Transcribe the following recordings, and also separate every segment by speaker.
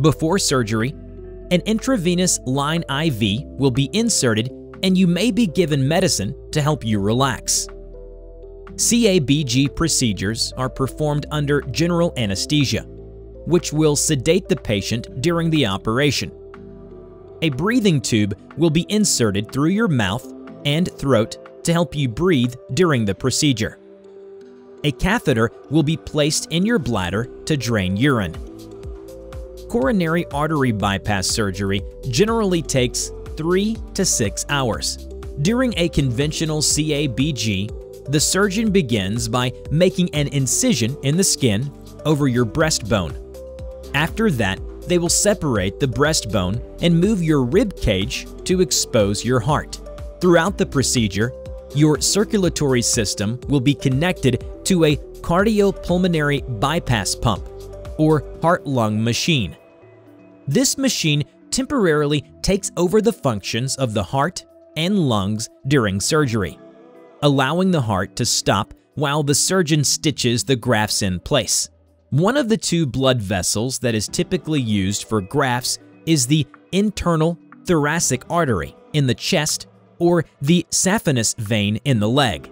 Speaker 1: Before surgery, an intravenous line IV will be inserted and you may be given medicine to help you relax. CABG procedures are performed under general anesthesia, which will sedate the patient during the operation. A breathing tube will be inserted through your mouth and throat to help you breathe during the procedure. A catheter will be placed in your bladder to drain urine. Coronary artery bypass surgery generally takes 3 to 6 hours. During a conventional CABG, the surgeon begins by making an incision in the skin over your breastbone. After that, they will separate the breastbone and move your rib cage to expose your heart. Throughout the procedure, your circulatory system will be connected to a cardiopulmonary bypass pump, or heart-lung machine. This machine temporarily takes over the functions of the heart and lungs during surgery, allowing the heart to stop while the surgeon stitches the grafts in place. One of the two blood vessels that is typically used for grafts is the internal thoracic artery in the chest or the saphenous vein in the leg.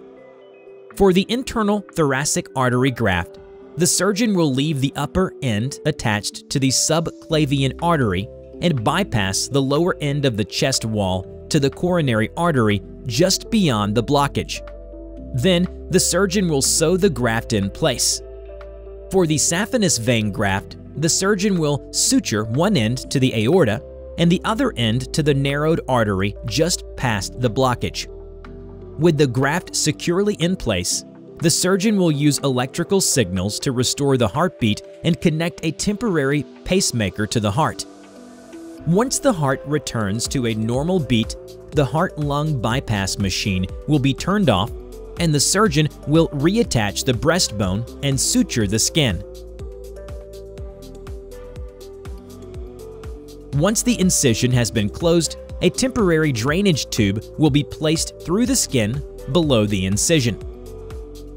Speaker 1: For the internal thoracic artery graft, the surgeon will leave the upper end attached to the subclavian artery and bypass the lower end of the chest wall to the coronary artery just beyond the blockage. Then, the surgeon will sew the graft in place. For the saphenous vein graft, the surgeon will suture one end to the aorta and the other end to the narrowed artery just past the blockage. With the graft securely in place, the surgeon will use electrical signals to restore the heartbeat and connect a temporary pacemaker to the heart. Once the heart returns to a normal beat, the heart-lung bypass machine will be turned off and the surgeon will reattach the breastbone and suture the skin. Once the incision has been closed, a temporary drainage tube will be placed through the skin below the incision.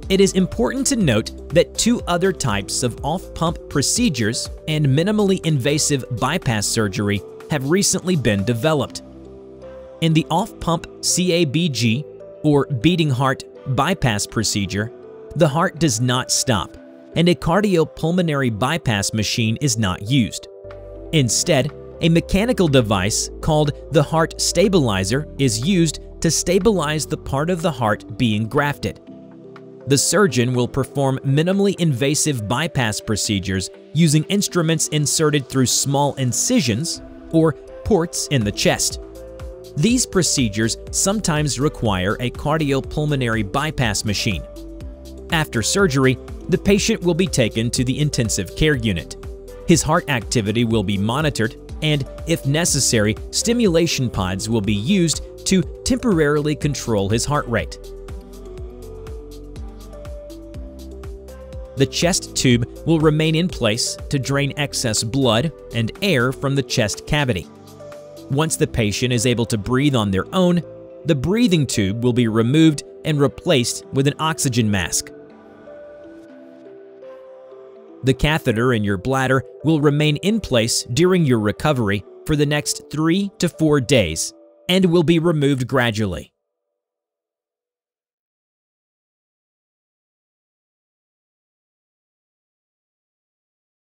Speaker 1: It is important to note that two other types of off-pump procedures and minimally invasive bypass surgery have recently been developed. In the off-pump CABG, or beating heart bypass procedure, the heart does not stop, and a cardiopulmonary bypass machine is not used. Instead, a mechanical device called the heart stabilizer is used to stabilize the part of the heart being grafted. The surgeon will perform minimally invasive bypass procedures using instruments inserted through small incisions or ports in the chest. These procedures sometimes require a cardiopulmonary bypass machine. After surgery, the patient will be taken to the intensive care unit. His heart activity will be monitored and, if necessary, stimulation pods will be used to temporarily control his heart rate. The chest tube will remain in place to drain excess blood and air from the chest cavity. Once the patient is able to breathe on their own, the breathing tube will be removed and replaced with an oxygen mask. The catheter in your bladder will remain in place during your recovery for the next 3 to 4 days and will be removed gradually.